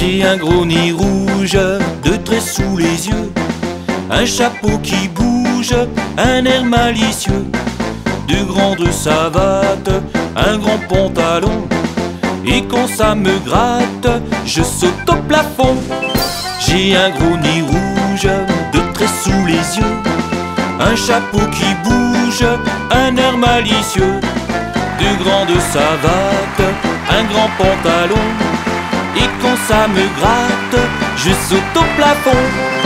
J'ai un gros nez rouge, deux traits sous les yeux, un chapeau qui bouge, un air malicieux, de grandes savates, un grand pantalon. Et quand ça me gratte, je saute au plafond. J'ai un gros nez rouge, deux traits sous les yeux, un chapeau qui bouge, un air malicieux, de grandes savates, un grand pantalon. Ça me gratte, je saute au plafond.